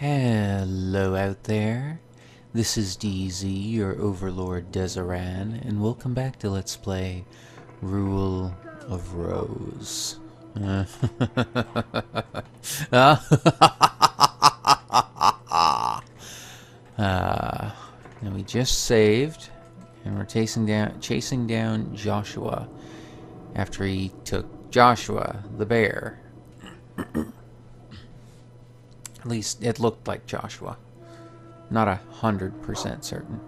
Hello out there. This is DZ, your Overlord Dzaran, and welcome back to Let's Play Rule of Rose. Uh, uh, and we just saved, and we're chasing down, chasing down Joshua after he took Joshua, the bear. At least it looked like Joshua. Not a hundred percent certain.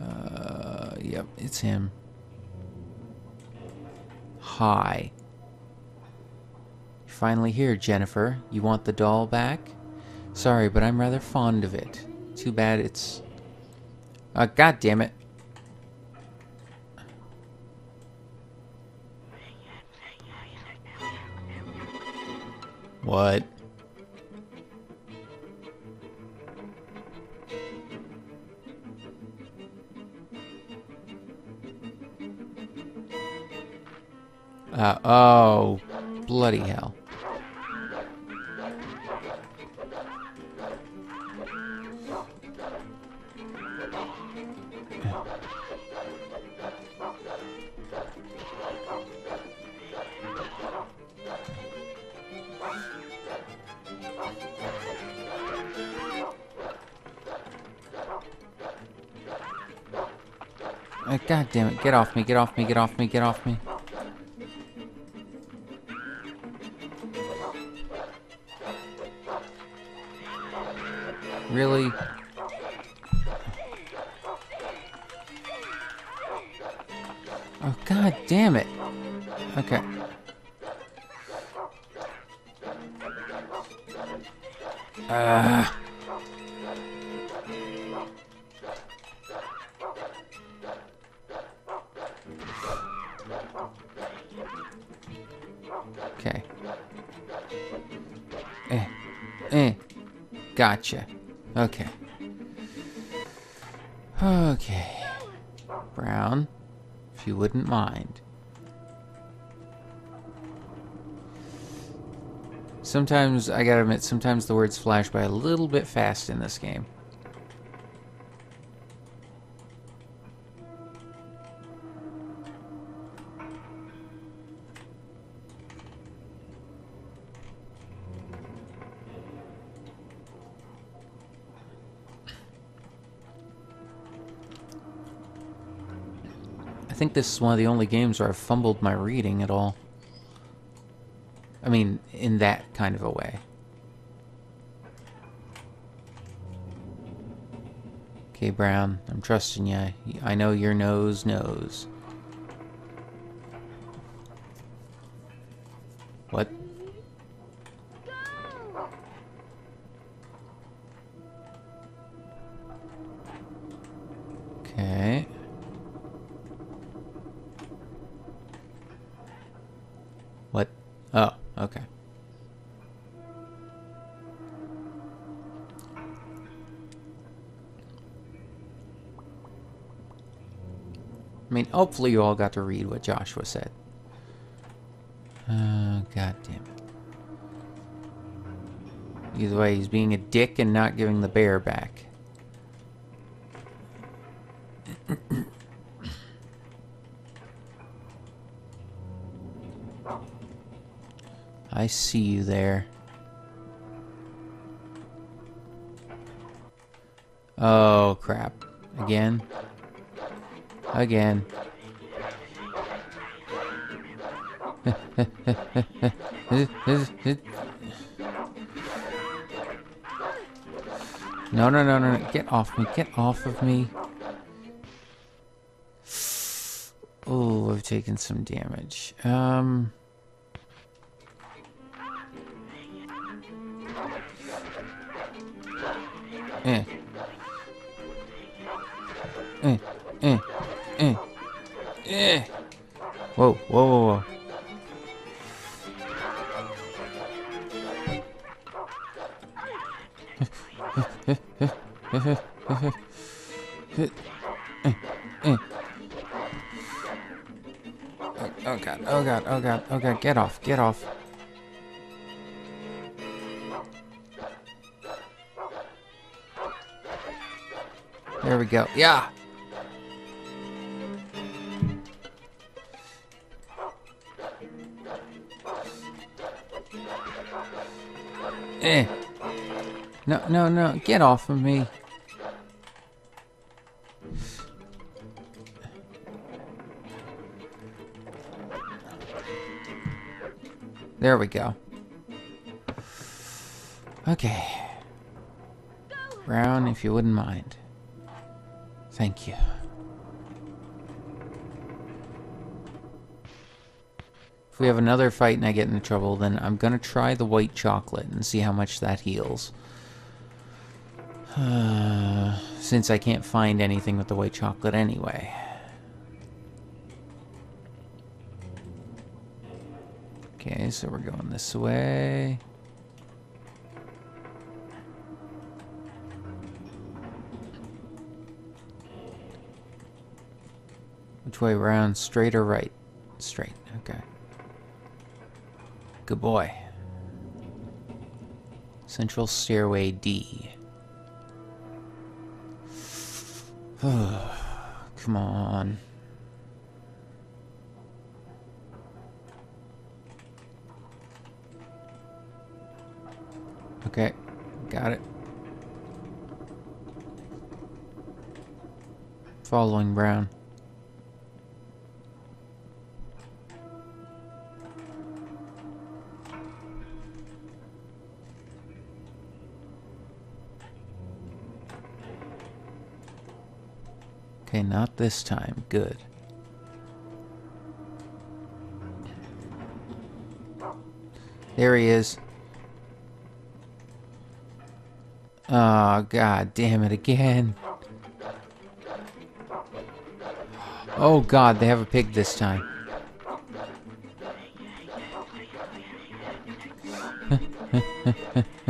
Uh, yep, it's him. Hi. Finally here, Jennifer. You want the doll back? Sorry, but I'm rather fond of it. Too bad it's... Uh, God damn it. What? Uh, oh, bloody hell. Uh, God damn it, get off me, get off me, get off me, get off me. Really? Oh, god damn it. Okay. Uh. Gotcha. Okay. Okay. Brown, if you wouldn't mind. Sometimes, I gotta admit, sometimes the words flash by a little bit fast in this game. Think this is one of the only games where I've fumbled my reading at all. I mean, in that kind of a way. Okay, Brown, I'm trusting you. I know your nose knows. What? Okay. What? Oh, okay. I mean, hopefully you all got to read what Joshua said. Oh, god damn it. Either way, he's being a dick and not giving the bear back. I see you there. Oh, crap. Again? Again. No, no, no, no. Get off me. Get off of me. Oh, I've taken some damage. Um... Okay, get off, get off. There we go. Yeah! Eh. No, no, no. Get off of me. There we go. Okay. Brown, if you wouldn't mind. Thank you. If we have another fight and I get into trouble, then I'm gonna try the white chocolate and see how much that heals. Uh, since I can't find anything with the white chocolate anyway. Okay, so we're going this way. Which way around? Straight or right? Straight, okay. Good boy. Central Stairway D. Come on. Okay, got it. Following Brown. Okay, not this time. Good. There he is. Oh, god damn it again. Oh god, they have a pig this time.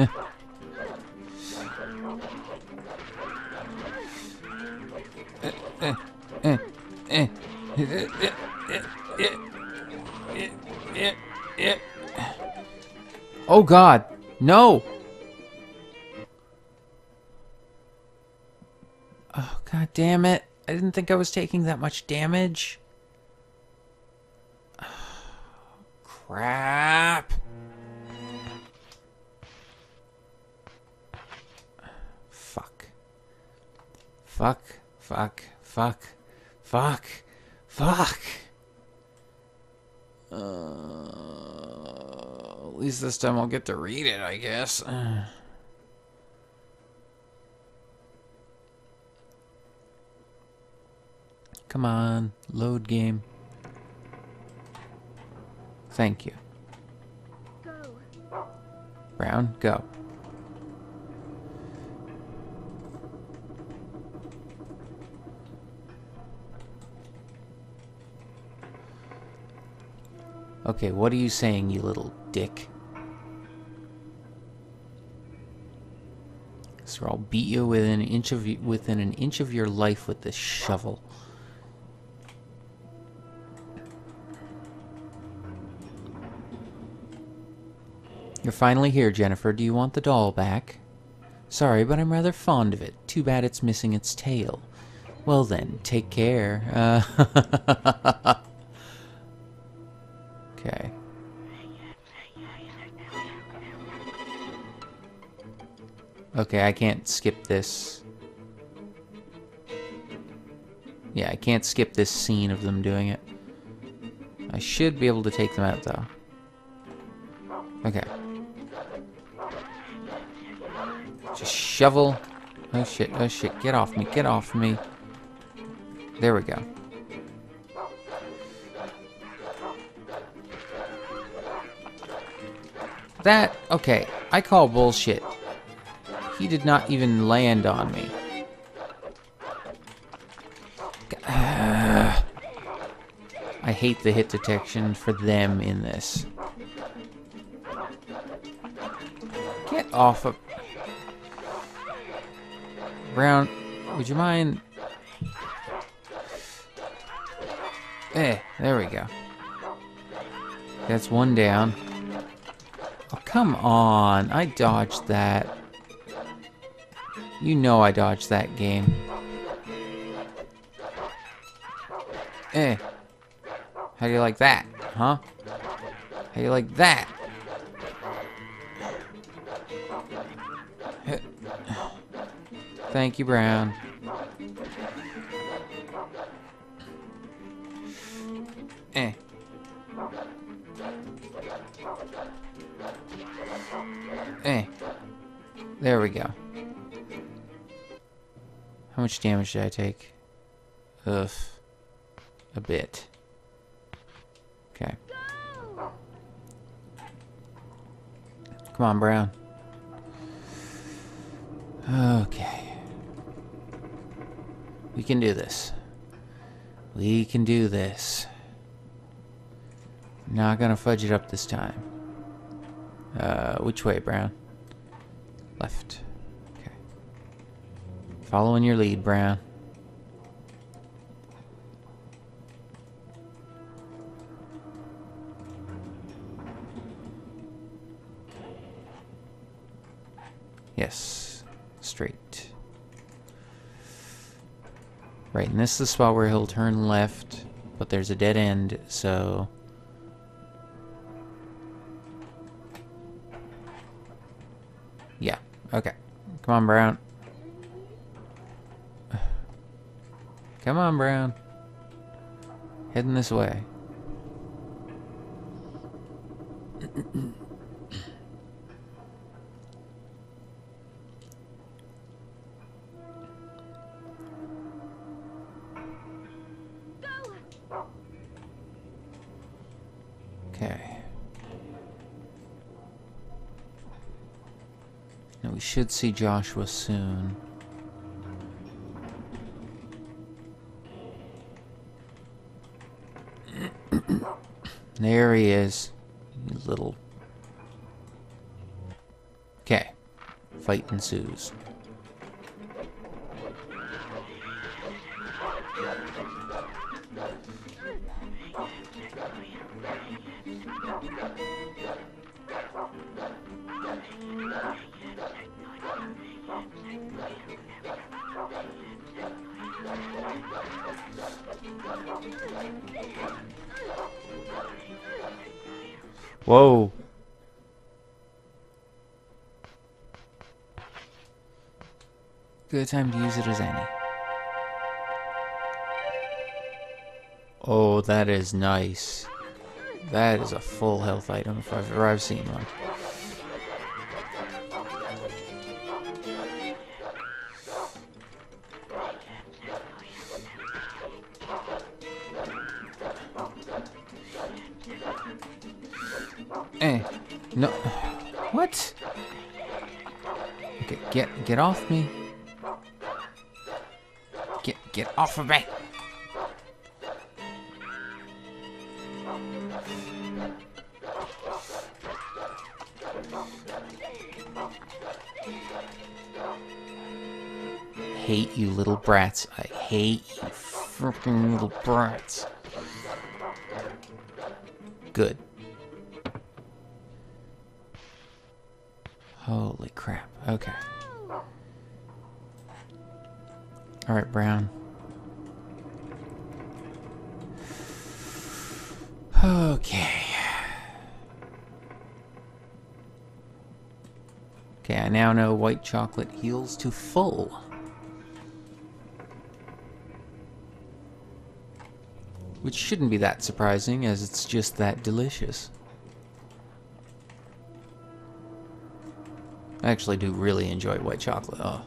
Oh god, no! God damn it. I didn't think I was taking that much damage. crap. Fuck. Fuck. Fuck. Fuck. Fuck. Fuck. Uh, at least this time I'll get to read it, I guess. Come on, load game. Thank you. Go. Brown, go. Okay, what are you saying, you little dick? So I'll beat you within an inch of y- within an inch of your life with this shovel. You're finally here, Jennifer. Do you want the doll back? Sorry, but I'm rather fond of it. Too bad it's missing its tail. Well then, take care. Uh, okay. Okay, I can't skip this. Yeah, I can't skip this scene of them doing it. I should be able to take them out, though. Okay. Just shovel. Oh shit, oh shit, get off me, get off me. There we go. That, okay, I call bullshit. He did not even land on me. I hate the hit detection for them in this. Get off of... Brown, would you mind? Eh, there we go. That's one down. Oh, come on. I dodged that. You know I dodged that game. Eh, How do you like that? Huh? How do you like that? Thank you, Brown. Eh. Eh. There we go. How much damage did I take? Ugh. A bit. Okay. Come on, Brown. Okay. We can do this. We can do this. Not gonna fudge it up this time. Uh, which way, Brown? Left. Okay. Following your lead, Brown. Yes. Straight. Right, and this is the spot where he'll turn left, but there's a dead end, so... Yeah, okay. Come on, Brown. Come on, Brown. Heading this way. we should see Joshua soon. there he is. Little. Okay. Fight ensues. Whoa. Good time to use it as any. Oh, that is nice. That is a full health item if I've ever I've seen one. Get off me. Get get off of me. Hate you little brats. I hate you freaking little brats. Good. Holy crap. Okay. Alright, Brown. Okay. Okay, I now know white chocolate heals to full. Which shouldn't be that surprising, as it's just that delicious. I actually do really enjoy white chocolate. Oh.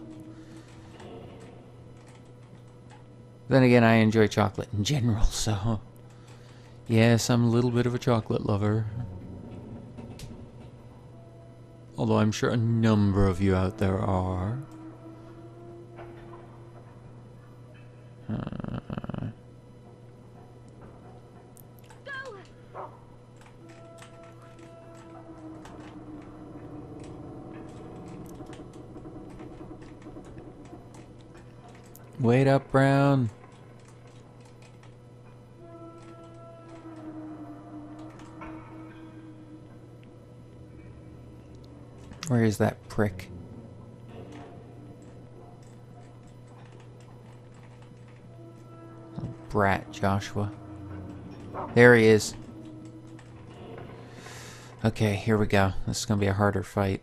Then again, I enjoy chocolate in general, so. Yes, I'm a little bit of a chocolate lover. Although I'm sure a number of you out there are. Uh, wait up, Brown. Where is that prick? brat, Joshua. There he is. Okay, here we go. This is gonna be a harder fight.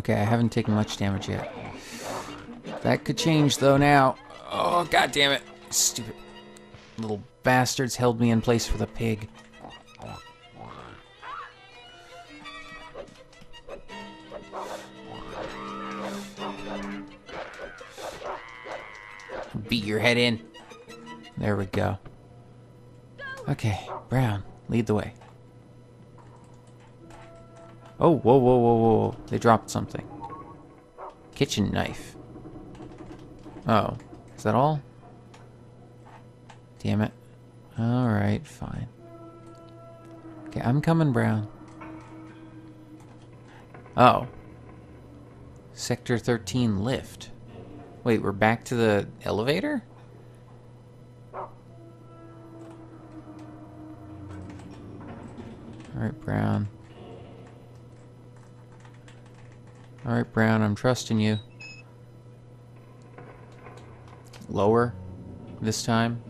Okay, I haven't taken much damage yet. That could change though now. Oh, god damn it. Stupid little bastards held me in place for the pig. Beat your head in. There we go. Okay, Brown, lead the way. Oh, whoa, whoa, whoa, whoa. They dropped something. Kitchen knife. Oh, is that all? Damn it. Alright, fine. Okay, I'm coming, Brown. Oh. Sector 13 lift. Wait, we're back to the elevator? Alright, Brown. Alright, Brown, I'm trusting you. Lower this time.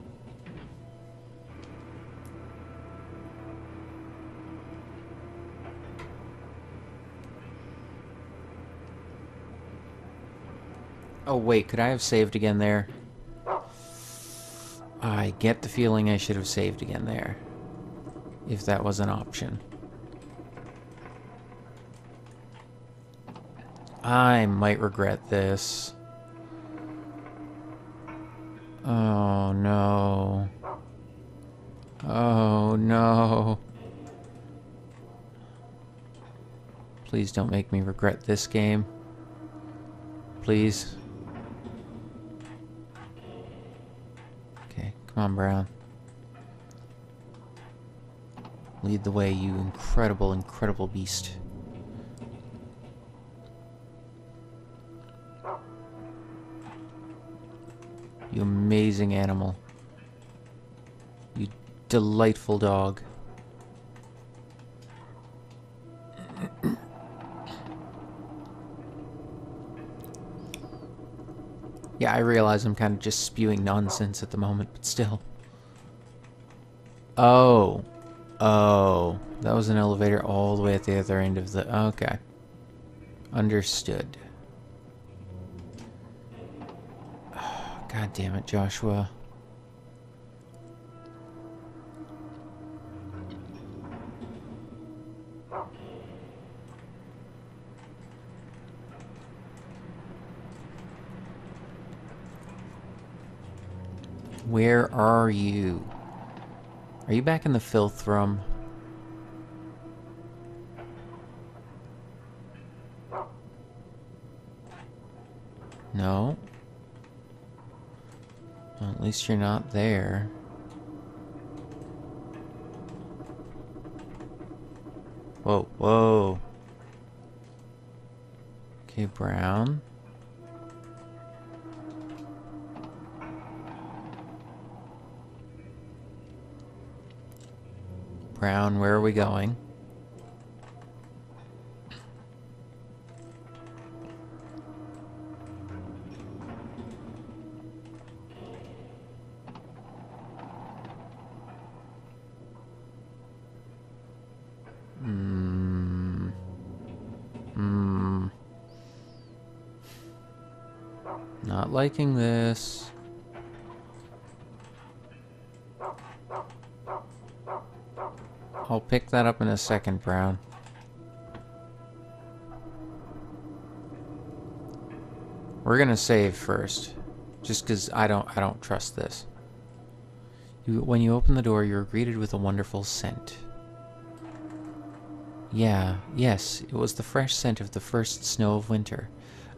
Oh, wait, could I have saved again there? I get the feeling I should have saved again there. If that was an option. I might regret this. Oh no. Oh no. Please don't make me regret this game. Please. Okay, come on, Brown. Lead the way, you incredible, incredible beast. Amazing animal. You delightful dog. yeah, I realize I'm kind of just spewing nonsense at the moment, but still. Oh. Oh. That was an elevator all the way at the other end of the... Okay. Understood. God damn it, Joshua. Where are you? Are you back in the filth room? No. Least you're not there. Whoa, whoa. Okay, Brown. Brown, where are we going? Liking this. I'll pick that up in a second, Brown. We're gonna save first. Just cause I don't I don't trust this. You, when you open the door, you are greeted with a wonderful scent. Yeah, yes, it was the fresh scent of the first snow of winter.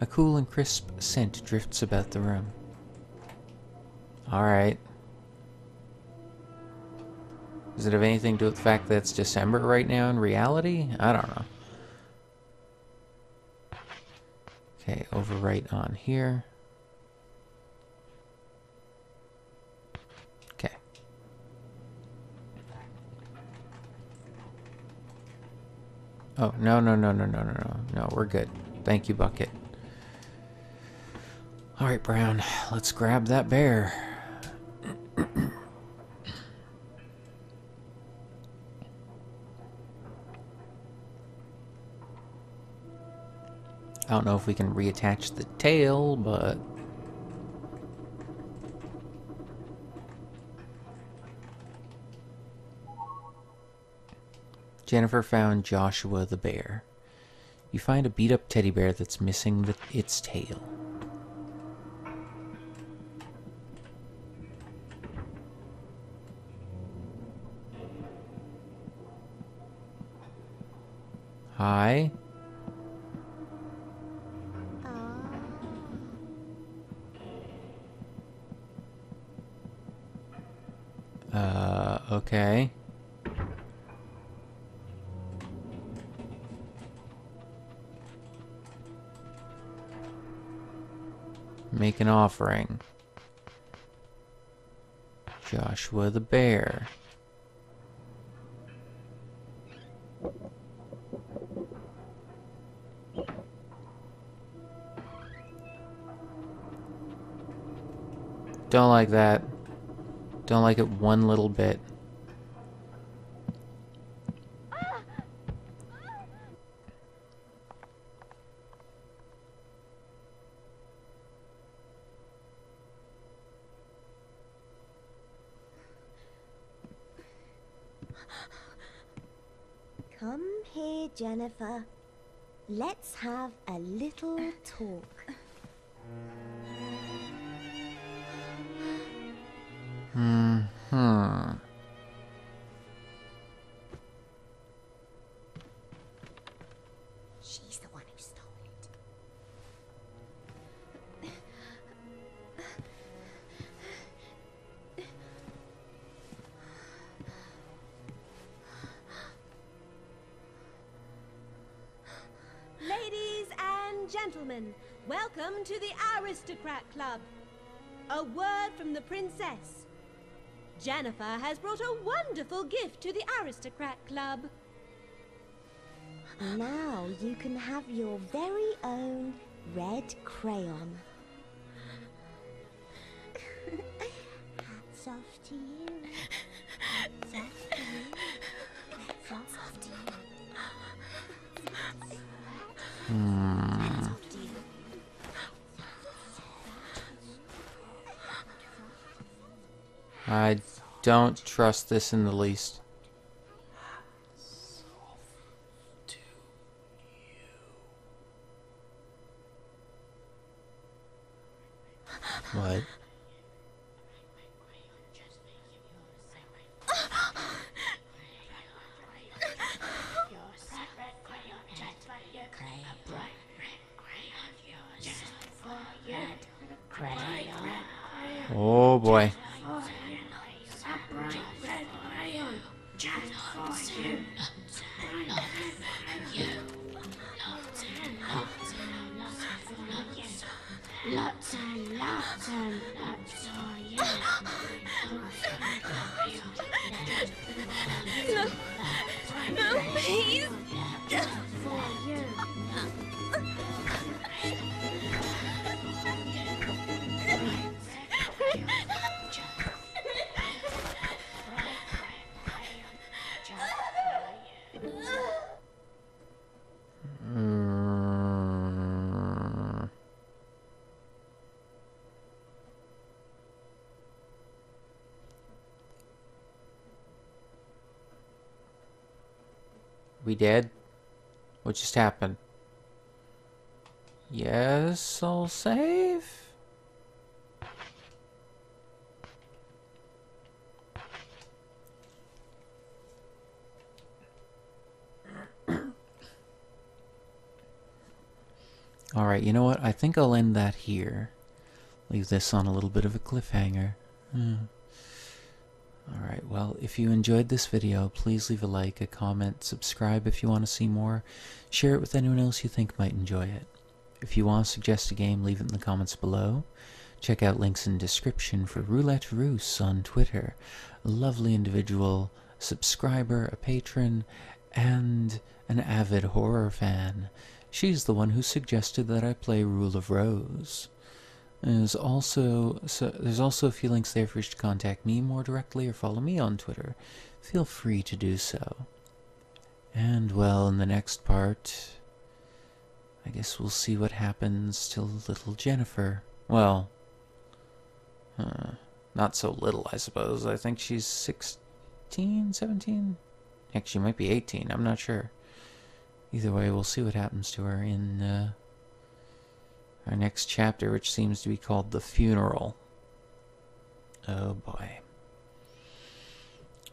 A cool and crisp scent drifts about the room. Alright. Does it have anything to do with the fact that it's December right now in reality? I don't know. Okay, overwrite on here. Okay. Oh, no, no, no, no, no, no, no. No, we're good. Thank you, Bucket. Alright, Brown. Let's grab that bear. I don't know if we can reattach the tail, but... Jennifer found Joshua the bear. You find a beat-up teddy bear that's missing the, its tail. Hi. Uh, okay. Make an offering. Joshua the bear. Don't like that. Don't like it one little bit. Come here, Jennifer. Let's have a little talk. Hmm. She's the one who stole it. Ladies and gentlemen, welcome to the Aristocrat Club. A word from the princess. Jennifer has brought a wonderful gift to the Aristocrat Club. Now you can have your very own red crayon. Hats off to you. Hats off to you. Hats off to you. Hats off to you. I don't trust this in the least. No, be dead? What just happened? Yes, I'll save. Alright, you know what? I think I'll end that here. Leave this on a little bit of a cliffhanger. Hmm. Alright, well, if you enjoyed this video, please leave a like, a comment, subscribe if you want to see more, share it with anyone else you think might enjoy it. If you want to suggest a game, leave it in the comments below. Check out links in description for RouletteRusse on Twitter, a lovely individual, subscriber, a patron, and an avid horror fan. She's the one who suggested that I play Rule of Rose. There's also so there's also a few links there for you to contact me more directly or follow me on Twitter. Feel free to do so. And well, in the next part, I guess we'll see what happens to little Jennifer. Well, not so little, I suppose. I think she's 16, 17? Heck, she might be 18. I'm not sure. Either way, we'll see what happens to her in uh, our next chapter, which seems to be called The Funeral. Oh boy.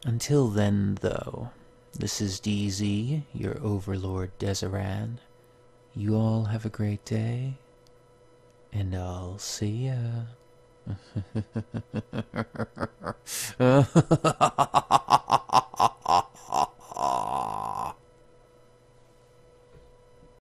Until then, though, this is DZ, your overlord Dzaran. You all have a great day, and I'll see ya.